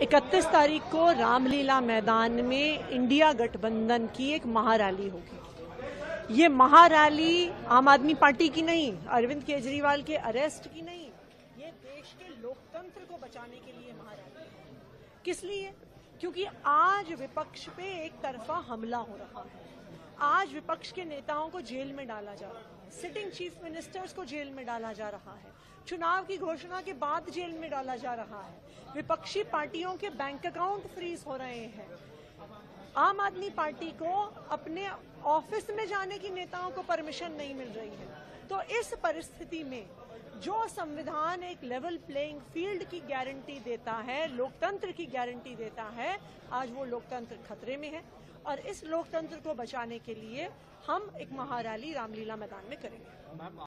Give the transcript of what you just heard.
इकतीस तारीख को रामलीला मैदान में इंडिया गठबंधन की एक महारैली होगी। ये महारैली आम आदमी पार्टी की नहीं, अरविंद केजरीवाल के अरेस्ट की नहीं, ये देश के लोकतंत्र को बचाने के लिए महारैली किस लिए? क्योंकि आज विपक्ष पे एक तरफा हमला हो रहा है। आज विपक्ष के नेताओं को जेल में डाला जा रहा है। सिटिंग चीफ मिनिस्टर्स को जेल में डाला जा रहा है। चुनाव की घोषणा के बाद जेल में डाला जा रहा है। विपक्षी पार्टियों के बैंक अकाउंट फ्रीज हो रहे हैं। आम आदमी पार्टी को अपने ऑफ़िस में जाने की नेताओं को परमिशन नहीं मिल रही है। इस परिस्थिति में जो संविधान एक लेवल प्लेइंग फ़ील्ड की गारंटी देता है, लोकतंत्र की गारंटी देता है, आज वो लोकतंत्र खतरे में है और इस लोकतंत्र को बचाने के लिए हम एक महारैली रामलीला मैदान में करेंगे।